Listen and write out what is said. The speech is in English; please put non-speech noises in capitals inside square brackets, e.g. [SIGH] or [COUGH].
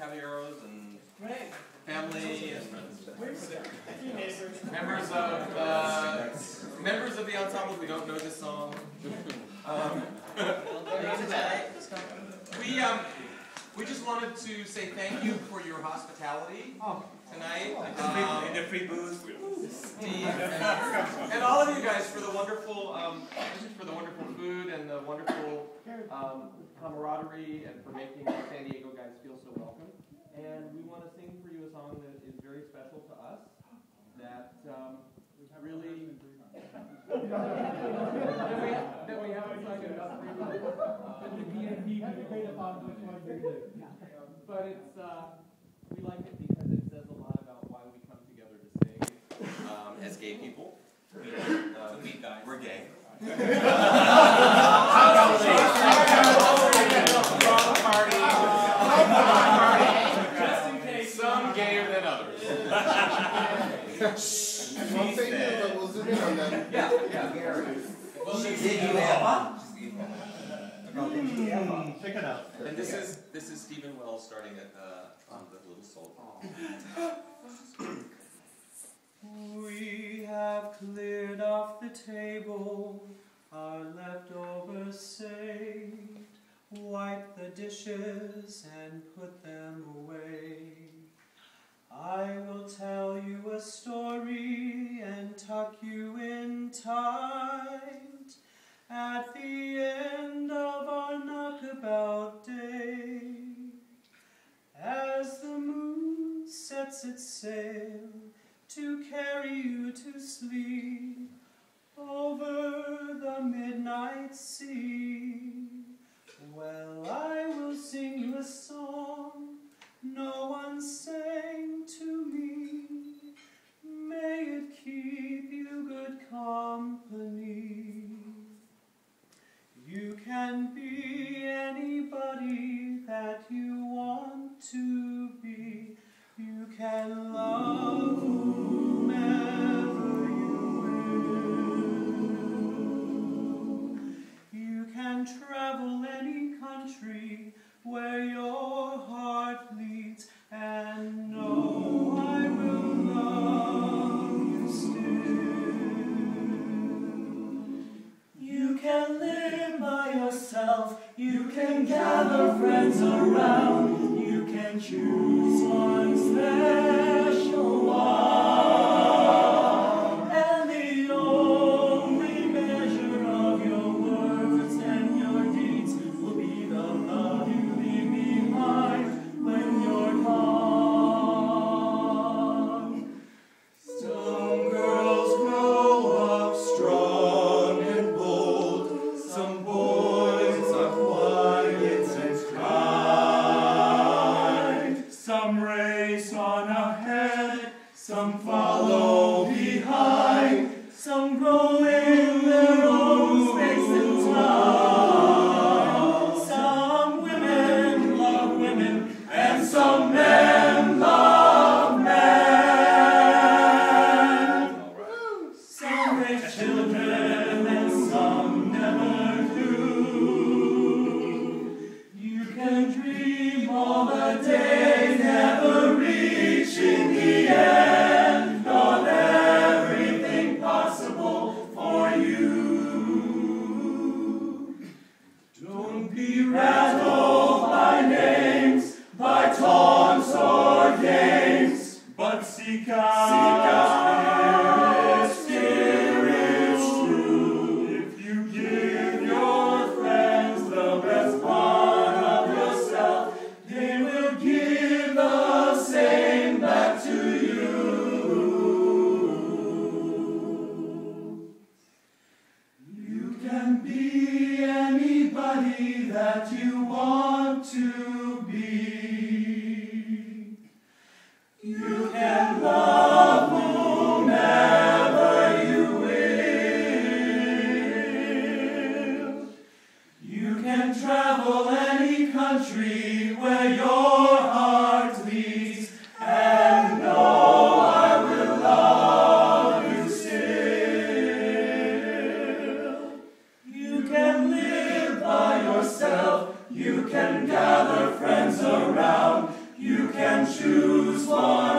caballeros and family and members of uh, members of the ensemble who don't know this song. Um, [LAUGHS] we um, we just wanted to say thank you for your hospitality tonight. Um, In the free booze. Steve, and, and all of you guys for the wonderful, um, for the wonderful food and the wonderful um, camaraderie and for making the San Diego guys feel so welcome. And we want to sing for you a song that is very special to us. That um, really that we, that we haven't sung enough But it's uh, we like it because it says a lot about why we come together to sing um, as gay people. Uh, we're gay. [LAUGHS] [LAUGHS] We'll zoom in on that. Yeah, yeah. Did you ever? Check it out. And this is this is Stephen Wells starting at uh, on the Little Soul. We have cleared off the table, our leftovers saved. Wipe the dishes and put them away. I will tell you a story and tuck you in tight. At the end of our knockabout day, as the moon sets its sail Can travel any country where your heart leads, and know I will love you still. You can live by yourself, you can gather friends around, you can choose one all the day, that you want to. choose one.